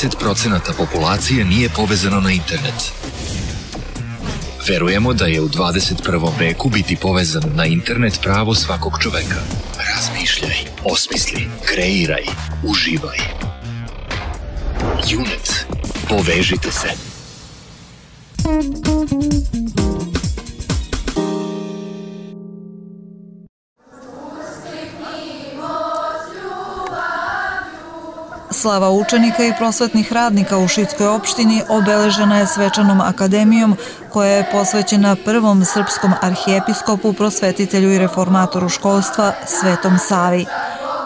Pedeset procenata populacije nije povezano na internet. Verujemo da je u 21. veku biti povezan na internet pravo svakog čoveka. Razmišljaj, osmisli, kreiraj, uživaj. Unet. Povežite se. Slava učenika i prosvetnih radnika u Šitskoj opštini obeležena je svečanom akademijom koja je posvećena prvom srpskom arhijepiskopu, prosvetitelju i reformatoru školstva Svetom Savi.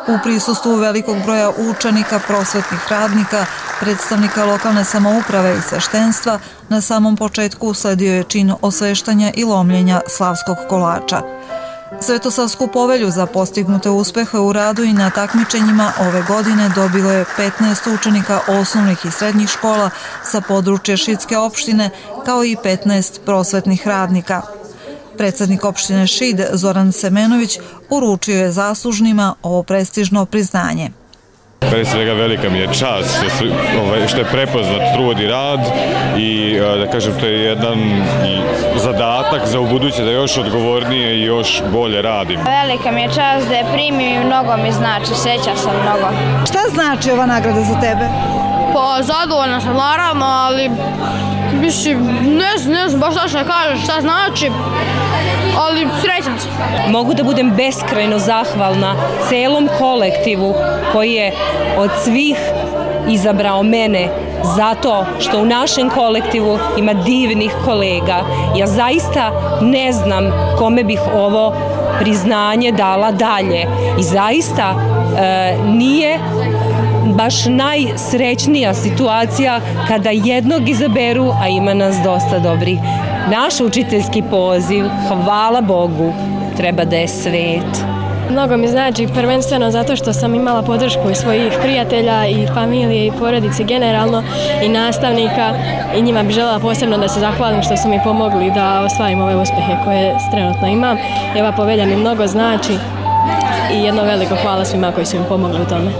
U prisustvu velikog broja učenika, prosvetnih radnika, predstavnika lokalne samouprave i sveštenstva, na samom početku usledio je čin osveštanja i lomljenja slavskog kolača. Svetosavsku povelju za postignute uspehe u radu i na takmičenjima ove godine dobilo je 15 učenika osnovnih i srednjih škola sa područja Šidske opštine, kao i 15 prosvetnih radnika. Predsednik opštine Šid Zoran Semenović uručio je zaslužnima ovo prestižno priznanje. Pre svega velika mi je čast što, su, ovaj, što je prepoznat trud i rad i da kažem to je jedan zadatak za ubuduće da još odgovornije i još bolje radim. Velika mi je čast da je primim i mnogo mi znači, seća sam mnogo. Šta znači ova nagrada za tebe? Pa zadovoljna sam naravno, ali mislim, ne znam, ne znam baš šta šta kažeš, šta znači, ali srećan sam. Mogu da budem beskrajno zahvalna celom kolektivu koji je od svih izabrao mene zato što u našem kolektivu ima divnih kolega. Ja zaista ne znam kome bih ovo priznanje dala dalje i zaista e, nije baš najsrećnija situacija kada jednog izaberu, a ima nas dosta dobrih. Naš učiteljski poziv, hvala Bogu, treba da je svet. Mnogo mi znači prvenstveno zato što sam imala podršku i svojih prijatelja i familije i porodice generalno i nastavnika i njima bi želela posebno da se zahvalim što su mi pomogli da ostvarim ove uspehe koje trenutno imam. I ova povelja mi mnogo znači i jedno veliko hvala svima koji su mi pomogli u tome.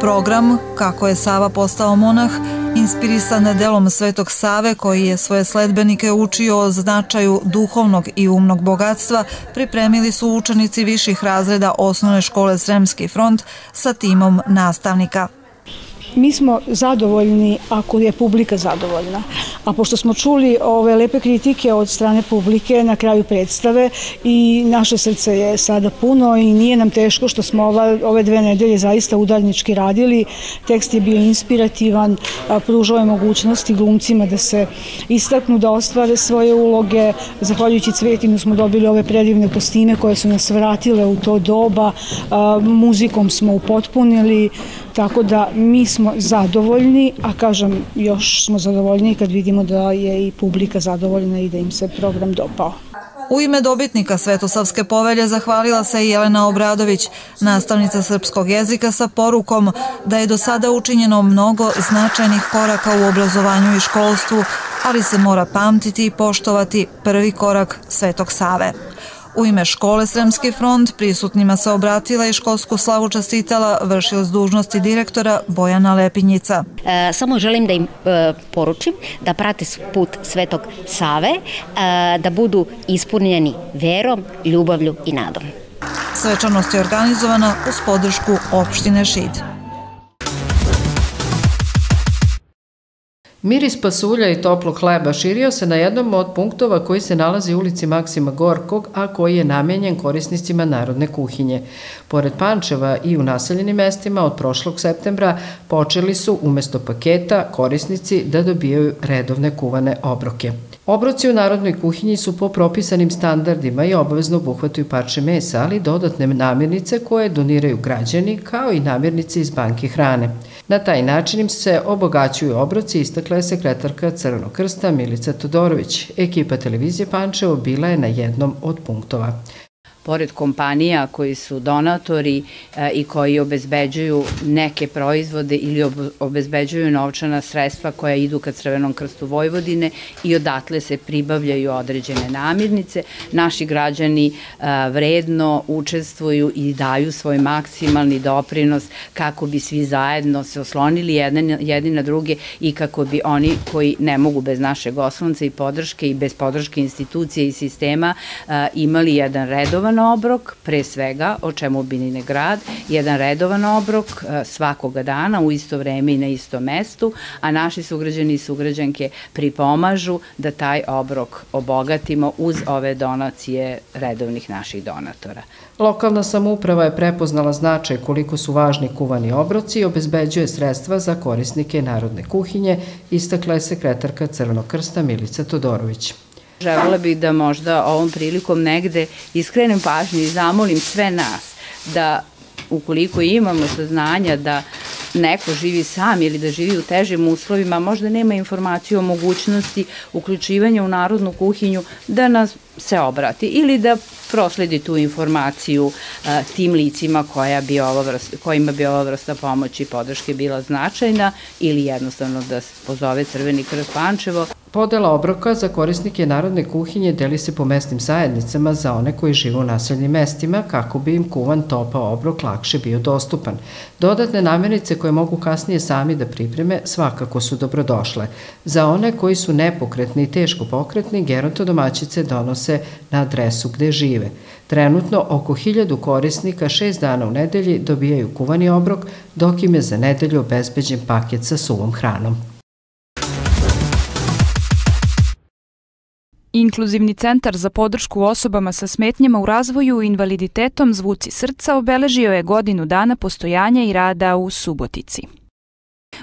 Program Kako je Sava postao monah inspirisan delom Svetog Save koji je svoje sledbenike učio o značaju duhovnog i umnog bogatstva, pripremili su učenici viših razreda osnovne škole Sremski front sa timom nastavnika mi smo zadovoljni ako je publika zadovoljna. A pošto smo čuli ove lepe kritike od strane publike na kraju predstave i naše srce je sada puno i nije nam teško što smo ova, ove dve nedelje zaista udarnički radili. Tekst je bio inspirativan, pružao je mogućnosti glumcima da se istaknu, da ostvare svoje uloge. Zahvaljujući cvetinu smo dobili ove predivne kostime koje su nas vratile u to doba. Muzikom smo upotpunili, tako da mi smo zadovoljni, a kažem još smo zadovoljni kad vidimo da je i publika zadovoljna i da im se program dopao. U ime dobitnika Svetosavske povelje zahvalila se Jelena Obradović, nastavnica srpskog jezika sa porukom da je do sada učinjeno mnogo značajnih koraka u obrazovanju i školstvu, ali se mora pamtiti i poštovati prvi korak Svetog Save. U ime škole Sremski front prisutnima se obratila i školsku slavu častitala vršilac dužnosti direktora Bojana Lepinjica. E, samo želim da im e, poručim da prate put Svetog Save, e, da budu ispunjeni verom, ljubavlju i nadom. Svečanost je organizovana uz podršku opštine Šid. Miris pasulja i toplog hleba širio se na jednom od punktova koji se nalazi u ulici Maksima Gorkog, a koji je namenjen korisnicima narodne kuhinje. Pored Pančeva i u naseljenim mestima od prošlog septembra počeli su umesto paketa korisnici da dobijaju redovne kuvane obroke. Obroci u narodnoj kuhinji su po propisanim standardima i obavezno obuhvataju parče mesa, ali dodatne namirnice koje doniraju građani, kao i namirnice iz banke hrane. Na taj način im se obogaćuju obroci, istakla je sekretarka Crvenog krsta Milica Todorović. Ekipa televizije Pančevo bila je na jednom od punktova. Pored kompanija koji su donatori e, i koji obezbeđuju neke proizvode ili obezbeđuju novčana sredstva koja idu ka Crvenom krstu Vojvodine i odatle se pribavljaju određene namirnice. Naši građani vredno učestvuju i daju svoj maksimalni doprinos kako bi svi zajedno se oslonili jedni na druge i kako bi oni koji ne mogu bez našeg oslonca i podrške i bez podrške institucije i sistema imali jedan redovan obrok, pre svega, o čemu Binine grad, jedan redovan obrok svakoga dana u isto vreme i na isto mestu, a naši sugrađani i sugrađanke pripomažu da taj obrok obogatimo uz ove donacije redovnih naših donatora. Lokalna samouprava je prepoznala značaj koliko su važni kuvani obroci i obezbeđuje sredstva za korisnike narodne kuhinje, istakla je sekretarka Crvenog krsta Milica Todorović. Želela bih da možda ovom prilikom negde iskrenem pažnju i zamolim sve nas da ukoliko imamo saznanja da neko živi sam ili da živi u težim uslovima, možda nema informaciju o mogućnosti uključivanja u narodnu kuhinju, da nas se obrati ili da prosledi tu informaciju a, tim licima koja bi ova vrsta, kojima bi ova vrsta pomoći i podrške bila značajna ili jednostavno da pozove Crveni krst Pančevo. Podela obroka za korisnike narodne kuhinje deli se po mesnim zajednicama za one koji žive u naseljenim mestima kako bi im kuvan topa obrok lakše bio dostupan. Dodatne namirnice koje mogu kasnije sami da pripreme svakako su dobrodošle. Za one koji su nepokretni i teško pokretni, gerontodomaćice donose na adresu gde žive. Trenutno oko hiljadu korisnika šest dana u nedelji dobijaju kuvani obrok, dok im je za nedelju obezbeđen paket sa suvom hranom. Inkluzivni centar za podršku osobama sa smetnjama u razvoju i invaliditetom Zvuci srca obeležio je godinu dana postojanja i rada u Subotici.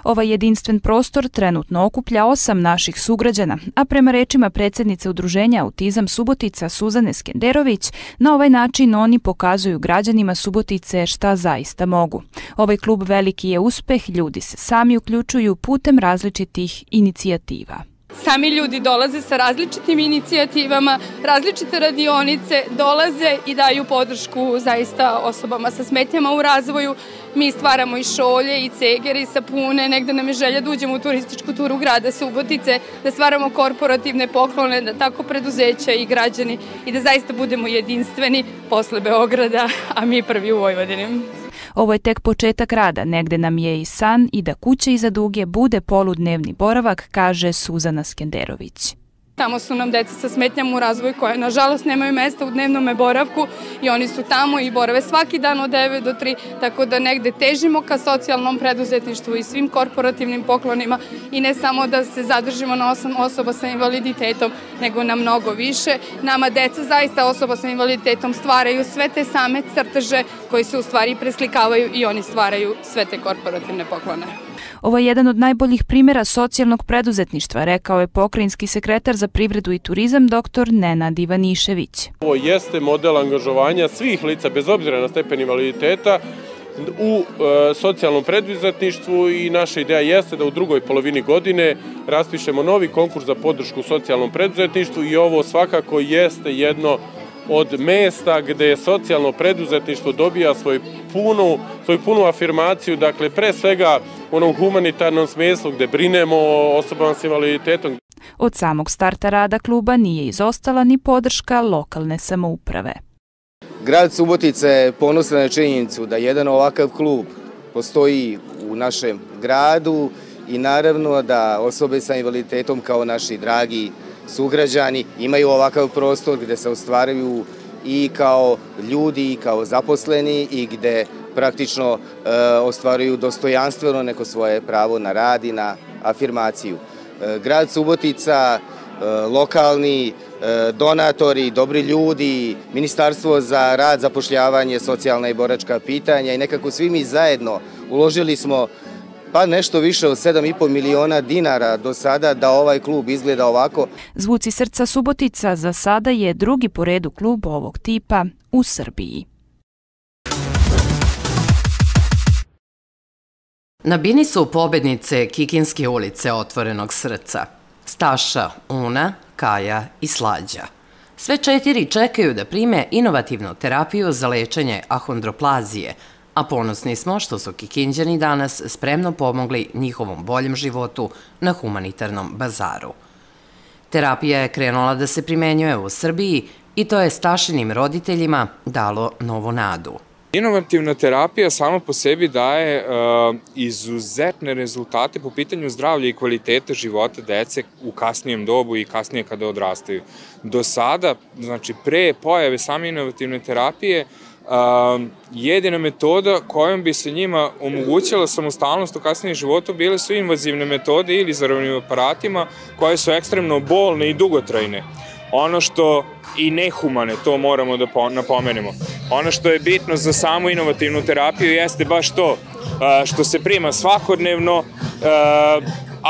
Ovaj jedinstven prostor trenutno okuplja osam naših sugrađana, a prema rečima predsednice udruženja Autizam Subotica Suzane Skenderović, na ovaj način oni pokazuju građanima Subotice šta zaista mogu. Ovaj klub veliki je uspeh, ljudi se sami uključuju putem različitih inicijativa. Sami ljudi dolaze sa različitim inicijativama, različite radionice, dolaze i daju podršku zaista osobama sa smetnjama u razvoju. Mi stvaramo i šolje, i cegere, i sapune, negde nam je želja da uđemo u turističku turu grada Subotice, da stvaramo korporativne poklone, da tako preduzeća i građani i da zaista budemo jedinstveni posle Beograda, a mi prvi u Vojvodini. Ovo je tek početak rada, negde nam je i san i da kuća iza duge bude poludnevni boravak, kaže Suzana Skenderović. Tamo su nam deca sa smetnjama u razvoju koje nažalost nemaju mesta u dnevnom boravku i oni su tamo i borave svaki dan od 9 do 3, tako da negde težimo ka socijalnom preduzetništvu i svim korporativnim poklonima i ne samo da se zadržimo na osam osoba sa invaliditetom, nego na mnogo više. Nama deca zaista osoba sa invaliditetom stvaraju sve te same crteže koji se u stvari preslikavaju i oni stvaraju sve te korporativne poklone. Ovo je jedan od najboljih primjera socijalnog preduzetništva, rekao je pokrajinski sekretar za privredu i turizam dr. Nenad Ivanišević. Ovo jeste model angažovanja svih lica, bez obzira na stepen invaliditeta, u e, socijalnom preduzetništvu i naša ideja jeste da u drugoj polovini godine raspišemo novi konkurs za podršku socijalnom preduzetništvu i ovo svakako jeste jedno od mesta gde socijalno preduzetništvo dobija svoj punu, svoju punu afirmaciju, dakle pre svega u onom humanitarnom smislu gde brinemo o osobama s invaliditetom. Od samog starta rada kluba nije izostala ni podrška lokalne samouprave. Grad Subotica je ponosan na činjenicu da jedan ovakav klub postoji u našem gradu i naravno da osobe sa invaliditetom kao naši dragi sugrađani imaju ovakav prostor gde se ostvaraju i kao ljudi i kao zaposleni i gde praktično e, ostvaruju dostojanstveno neko svoje pravo na rad i na afirmaciju. E, grad Subotica, e, lokalni e, donatori, dobri ljudi, Ministarstvo za rad, zapošljavanje, socijalna i boračka pitanja i nekako svi mi zajedno uložili smo pa nešto više od 7,5 miliona dinara do sada da ovaj klub izgleda ovako. Zvuci srca Subotica za sada je drugi po redu klub ovog tipa u Srbiji. Na bini su pobednice Kikinske ulice otvorenog srca. Staša, Una, Kaja i Slađa. Sve četiri čekaju da prime inovativnu terapiju za lečenje ahondroplazije, a ponosni smo što su Kikinđani danas spremno pomogli njihovom boljem životu na humanitarnom bazaru. Terapija je krenula da se primenjuje u Srbiji i to je stašinim roditeljima dalo novu nadu. Inovativna terapija sama po sebi daje uh, izuzetne rezultate po pitanju zdravlja i kvaliteta života dece u kasnijem dobu i kasnije kada odrastaju. Do sada, znači pre pojave same inovativne terapije, Uh, jedina metoda kojom bi se njima omogućila samostalnost u kasnijem životu bile su invazivne metode ili zaravnim aparatima koje su ekstremno bolne i dugotrajne. Ono što i nehumane, to moramo da napomenemo. Ono što je bitno za samu inovativnu terapiju jeste baš to što se prima svakodnevno,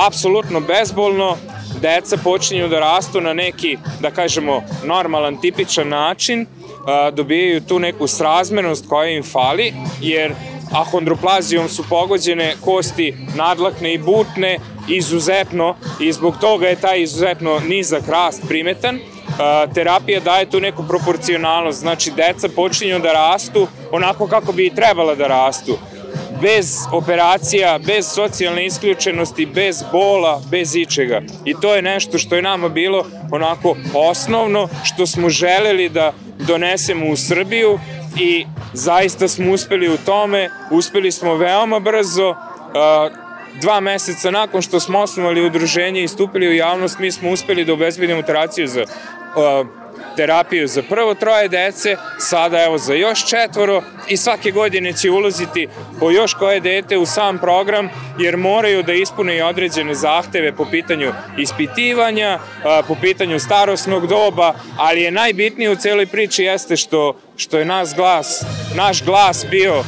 apsolutno bezbolno, deca počinju da rastu na neki, da kažemo, normalan, tipičan način, dobijaju tu neku srazmernost koja im fali, jer ahondroplazijom su pogođene kosti nadlakne i butne izuzetno i zbog toga je taj izuzetno nizak rast primetan terapija daje tu neku proporcionalnost, znači deca počinju da rastu onako kako bi i trebala da rastu. Bez operacija, bez socijalne isključenosti, bez bola, bez ičega. I to je nešto što je nama bilo onako osnovno, što smo želeli da donesemo u Srbiju i zaista smo uspeli u tome, uspeli smo veoma brzo, dva meseca nakon što smo osnovali udruženje i stupili u javnost, mi smo uspeli da obezbedimo teraciju za terapiju za prvo troje dece, sada evo za još četvoro i svake godine će ulaziti po još koje dete u sam program jer moraju da ispune i određene zahteve po pitanju ispitivanja, po pitanju starosnog doba, ali je najbitnije u celoj priči jeste što, što je naš glas, naš glas bio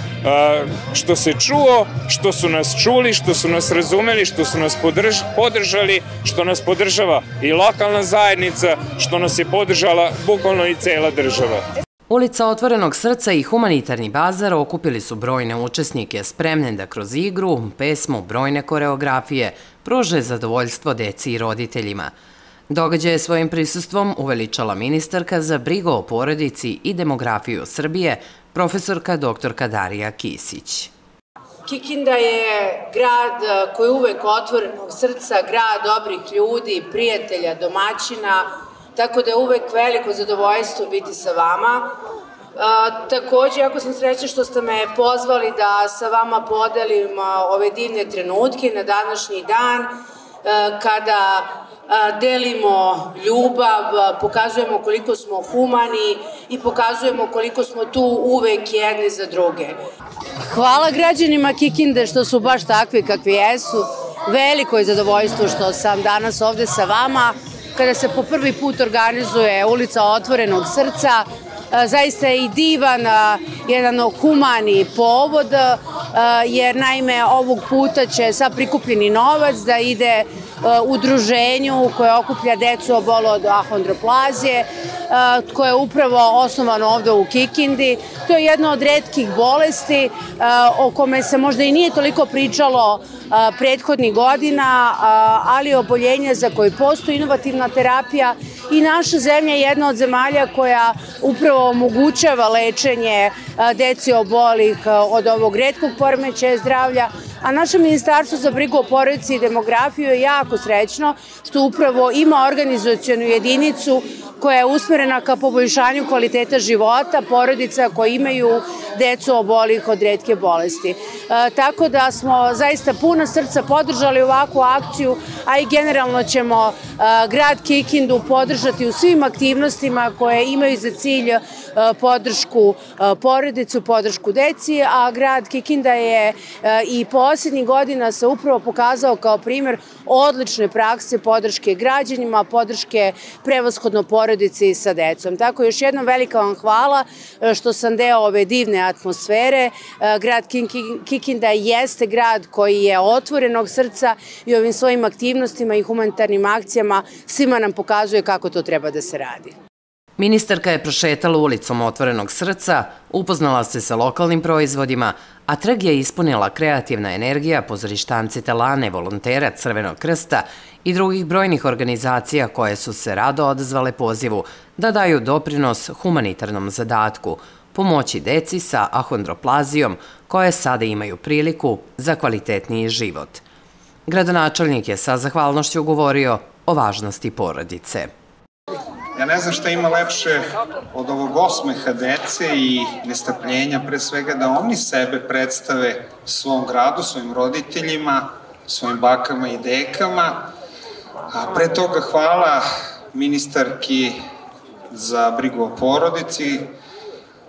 što se čuo, što su nas čuli, što su nas razumeli, što su nas podrž, podržali, što nas podržava i lokalna zajednica, što nas je podržala bukvalno i cela država. Ulica Otvorenog srca i humanitarni bazar okupili su brojne učesnike spremne da kroz igru, pesmu, brojne koreografije pruže zadovoljstvo deci i roditeljima. Događaj je svojim prisustvom uveličala ministarka za brigo o porodici i demografiju Srbije, profesorka doktorka Darija Kisić. Kikinda je grad koji je uvek otvorenog srca, grad dobrih ljudi, prijatelja, domaćina, tako da je uvek veliko zadovoljstvo biti sa vama. A, takođe, jako sam sreća što ste me pozvali da sa vama podelim a, ove divne trenutke na današnji dan, a, kada delimo ljubav, pokazujemo koliko smo humani i pokazujemo koliko smo tu uvek jedni za druge. Hvala građanima Kikinde što su baš takvi kakvi jesu. Veliko je zadovoljstvo što sam danas ovde sa vama kada se po prvi put organizuje ulica Otvorenog srca, zaista je i divan, jedan humani povod, jer naime ovog puta će sa prikupljeni novac da ide udruženju koje okuplja decu obolo od ahondroplazije, koje je upravo osnovano ovde u Kikindi. To je jedna od redkih bolesti o kome se možda i nije toliko pričalo prethodnih godina, ali oboljenje za koje postoji inovativna terapija i naša zemlja je jedna od zemalja koja upravo omogućava lečenje deci obolih od ovog redkog poremećaja zdravlja, a naše ministarstvo za brigu o porodici i demografiju je jako srećno što upravo ima organizacijonu jedinicu koja je usmerena ka poboljšanju kvaliteta života porodica koji imaju decu obolih od redke bolesti. E, tako da smo zaista puna srca podržali ovakvu akciju, a i generalno ćemo e, grad Kikindu podržati u svim aktivnostima koje imaju za cilj e, podršku porodicu, podršku deci, a grad Kikinda je i posljednjih godina se upravo pokazao kao primer odlične prakse podrške građanima, podrške prevashodno porodici sa decom. Tako još jednom velika vam hvala što sam deo ove divne atmosfere. Grad Kikinda jeste grad koji je otvorenog srca i ovim svojim aktivnostima i humanitarnim akcijama svima nam pokazuje kako to treba da se radi. Ministarka je prošetala ulicom Otvorenog srca, upoznala se sa lokalnim proizvodima, a trg je ispunila kreativna energija pozorištance Telane, volontera Crvenog krsta i drugih brojnih organizacija koje su se rado odazvale pozivu da daju doprinos humanitarnom zadatku, pomoći deci sa ahondroplazijom koje sada imaju priliku za kvalitetniji život. Gradonačelnik je sa zahvalnošću govorio o važnosti porodice. Ja ne znam šta ima lepše od ovog osmeha dece i nestrpljenja, pre svega da oni sebe predstave svom gradu, svojim roditeljima, svojim bakama i dekama. Pre toga hvala ministarki za brigu o porodici,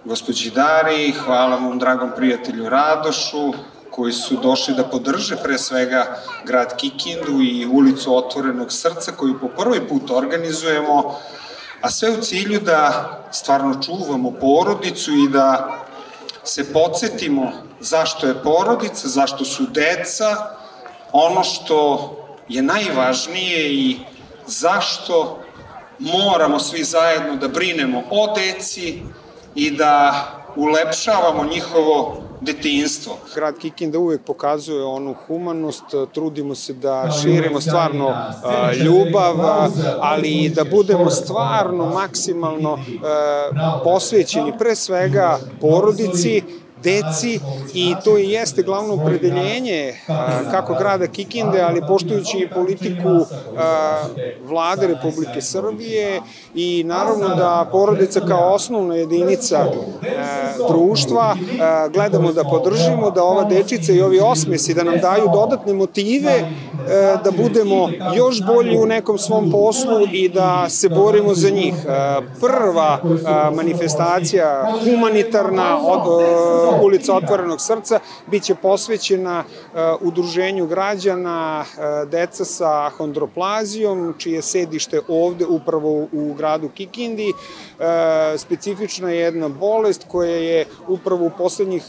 gospođi Dari, hvala mom dragom prijatelju Radošu, koji su došli da podrže pre svega grad Kikindu i ulicu Otvorenog srca koju po prvi put organizujemo, a sve u cilju da stvarno čuvamo porodicu i da se podsjetimo zašto je porodica, zašto su deca, ono što je najvažnije i zašto moramo svi zajedno da brinemo o deci i da ulepšavamo njihovo detinstvo. Grad Kikinda uvek pokazuje onu humanost, trudimo se da širimo stvarno ljubav, ali i da budemo stvarno maksimalno posvećeni pre svega porodici, deci i to i jeste glavno opredeljenje kako grada Kikinde, ali poštujući i politiku vlade Republike Srbije i naravno da porodica kao osnovna jedinica društva gledamo da podržimo, da ova dečica i ovi osmesi da nam daju dodatne motive da budemo još bolji u nekom svom poslu i da se borimo za njih. Prva manifestacija humanitarna od, ulica Otvorenog srca biće posvećena udruženju građana deca sa hondroplazijom, čije sedište ovde upravo u gradu Kikindi. Specifična je jedna bolest koja je upravo u poslednjih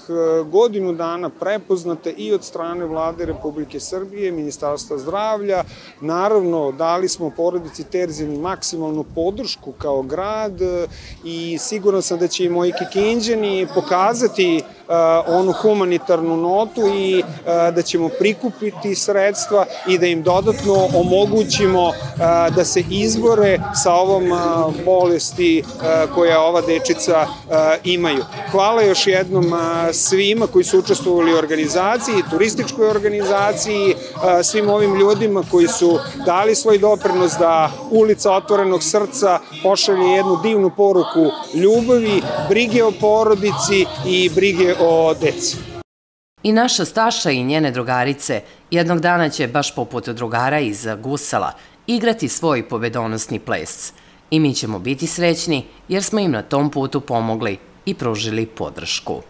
godinu dana prepoznata i od strane vlade Republike Srbije, Ministarstva zdravlja. Naravno, dali smo porodici Terzin maksimalnu podršku kao grad i siguran sam da će i moji kikinđani pokazati onu humanitarnu notu i da ćemo prikupiti sredstva i da im dodatno omogućimo da se izbore sa ovom bolesti koja ova dečica imaju. Hvala još jednom svima koji su učestvovali u organizaciji, turističkoj organizaciji, svim ovim ljudima koji su dali svoj doprinos da ulica otvorenog srca pošalje jednu divnu poruku ljubavi, brige o porodici i brige o deci. I naša Staša i njene drugarice jednog dana će, baš poput drugara iz Gusala, igrati svoj pobedonosni ples. I mi ćemo biti srećni jer smo im na tom putu pomogli i pružili podršku.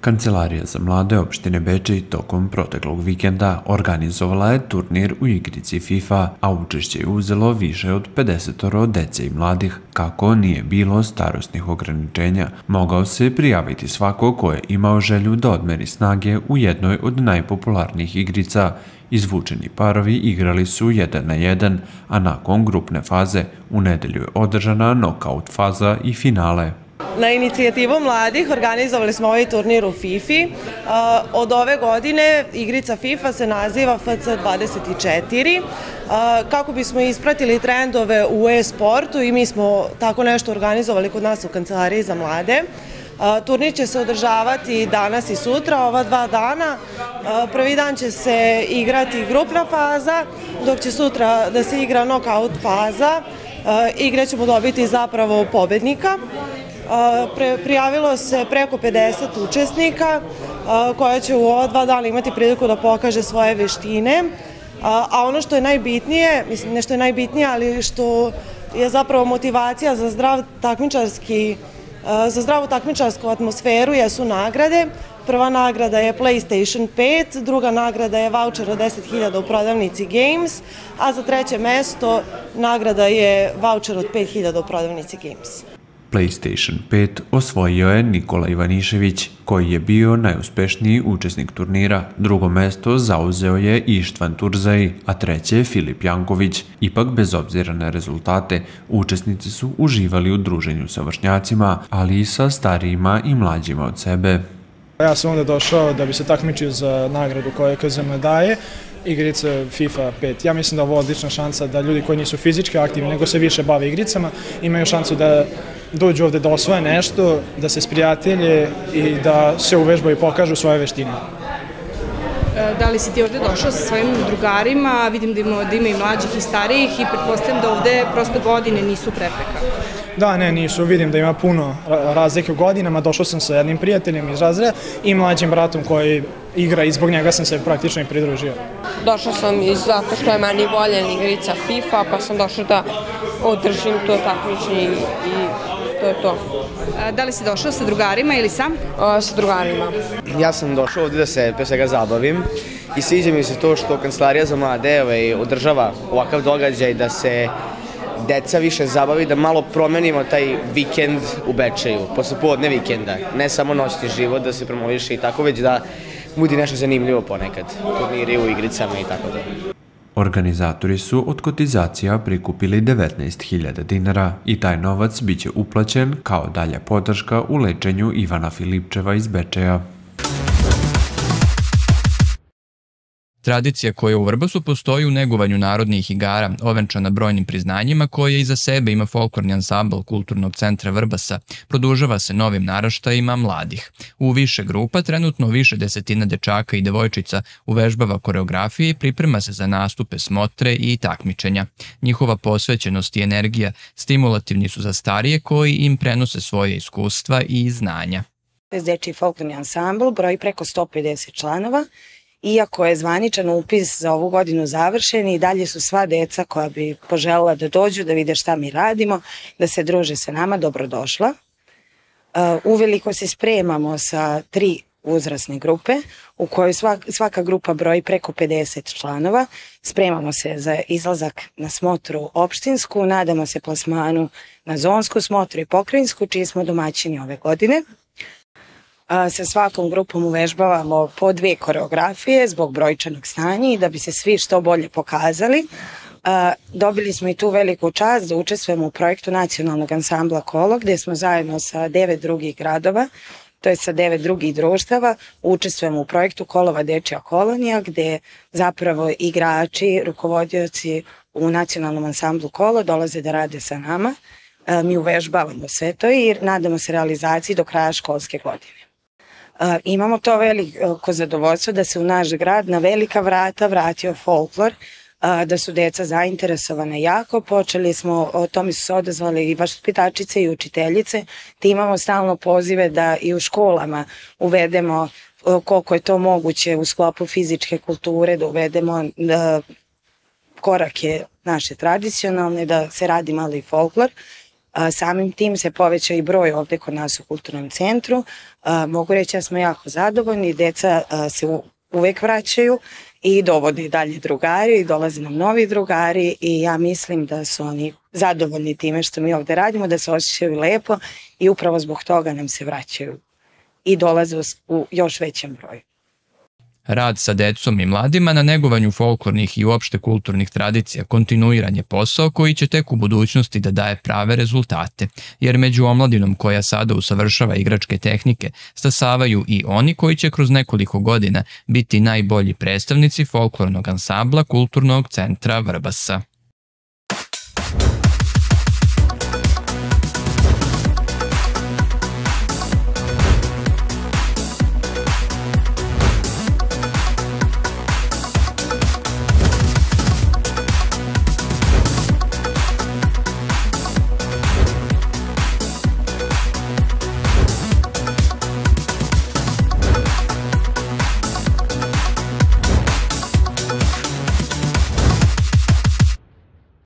Kancelarija za mlade opštine Bečej tokom proteklog vikenda organizovala je turnir u igrici FIFA, a učešće je uzelo više od 50 dece i mladih. Kako nije bilo starostnih ograničenja, mogao se prijaviti svako ko je imao želju da odmeri snage u jednoj od najpopularnijih igrica. Izvučeni parovi igrali su jedan na jedan, a nakon grupne faze u nedelju je održana nokaut faza i finale. Na inicijativu mladih organizovali smo ovaj turnir u FIFI. Od ove godine igrica FIFA se naziva FC24. Kako bismo ispratili trendove u e-sportu i mi smo tako nešto organizovali kod nas u Kancelariji za mlade. Turnir će se održavati danas i sutra, ova dva dana. Prvi dan će se igrati grupna faza, dok će sutra da se igra knockout faza. Igre ćemo dobiti zapravo pobednika. Prijavilo se preko 50 učesnika koja će u ova dva dana imati priliku da pokaže svoje veštine. A ono što je najbitnije, mislim nešto je najbitnije, ali što je zapravo motivacija za zdrav takmičarski Za zdravu takmičarsku atmosferu jesu nagrade. Prva nagrada je PlayStation 5, druga nagrada je voucher od 10.000 u prodavnici Games, a za treće mesto nagrada je voucher od 5.000 u prodavnici Games. PlayStation 5 osvojio je Nikola Ivanišević, koji je bio najuspešniji učesnik turnira. Drugo mesto zauzeo je Ištvan Turzaj, a treće Filip Janković. Ipak, bez obzira na rezultate, učesnici su uživali u druženju sa vršnjacima, ali i sa starijima i mlađima od sebe. Ja sam onda došao da bi se takmičio za nagradu koju KZM daje, igrice FIFA 5. Ja mislim da ovo je odlična šansa da ljudi koji nisu fizički aktivni, nego se više bave igricama, imaju šansu da dođu ovde da osvoje nešto, da se sprijatelje i da se uvežbaju i pokažu svoje veštine. E, da li si ti ovde došao sa svojim drugarima, vidim da ima, da ima i mlađih i starijih i pretpostavljam da ovde prosto godine nisu prepreka. Da, ne, nisu. Vidim da ima puno razlike u godinama. Došao sam sa jednim prijateljem iz razreda i mlađim bratom koji igra i zbog njega sam se praktično i pridružio. Došao sam iz zato što je meni voljen igrica FIFA, pa sam došao da održim to takmičenje i, i to je to. A, da li si došao sa drugarima ili sam? O, sa drugarima. Ja sam došao ovde da se pre svega zabavim i sviđa mi se to što Kancelarija za mlade ovaj, održava ovakav događaj da se deca više zabavi, da malo promenimo taj vikend u Bečeju, posle podne vikenda, ne samo noćni život da se promoviše i tako, već da budi nešto zanimljivo ponekad, turniri u igricama i tako da. Organizatori su od kotizacija prikupili 19.000 dinara i taj novac biće uplaćen kao dalja podrška u lečenju Ivana Filipčeva iz Bečeja. Tradicija koja u Vrbasu postoji u negovanju narodnih igara, ovenčana brojnim priznanjima, koje iza sebe ima folklorni ansambl Kulturnog centra Vrbasa, produžava se novim naraštajima mladih. U više grupa, trenutno više desetina dečaka i devojčica uvežbava koreografije i priprema se za nastupe smotre i takmičenja. Njihova posvećenost i energija stimulativni su za starije koji im prenose svoje iskustva i znanja. Dečiji folklorni ansambl broji preko 150 članova Iako je zvaničan upis za ovu godinu završen i dalje su sva deca koja bi poželjela da dođu, da vide šta mi radimo, da se druže sa nama, dobrodošla. Uh, uveliko se spremamo sa tri uzrasne grupe u kojoj svaka, svaka grupa broji preko 50 članova. Spremamo se za izlazak na smotru opštinsku, nadamo se plasmanu na zonsku smotru i pokrajinsku, čiji smo domaćini ove godine sa svakom grupom uvežbavamo po dve koreografije zbog brojčanog stanja i da bi se svi što bolje pokazali. Dobili smo i tu veliku čast da učestvujemo u projektu nacionalnog ansambla Kolo gde smo zajedno sa devet drugih gradova to je sa devet drugih društava, učestvujemo u projektu Kolova dečja kolonija, gde zapravo igrači, rukovodioci u nacionalnom ansamblu Kolo dolaze da rade sa nama. Mi uvežbavamo sve to i nadamo se realizaciji do kraja školske godine imamo to veliko zadovoljstvo da se u naš grad na velika vrata vratio folklor, da su deca zainteresovana jako. Počeli smo, o tome su se odazvali i vaspitačice i učiteljice, te imamo stalno pozive da i u školama uvedemo koliko je to moguće u sklopu fizičke kulture, da uvedemo da korake naše tradicionalne, da se radi mali folklor. Samim tim se poveća i broj ovde kod nas u kulturnom centru. Mogu reći da smo jako zadovoljni, deca se uvek vraćaju i dovode dalje drugari i dolaze nam novi drugari i ja mislim da su oni zadovoljni time što mi ovde radimo, da se osjećaju lepo i upravo zbog toga nam se vraćaju i dolaze u još većem broju. Rad sa decom i mladima na negovanju folklornih i uopšte kulturnih tradicija kontinuiran je posao koji će tek u budućnosti da daje prave rezultate, jer među omladinom koja sada usavršava igračke tehnike stasavaju i oni koji će kroz nekoliko godina biti najbolji predstavnici folklornog ansambla Kulturnog centra Vrbasa.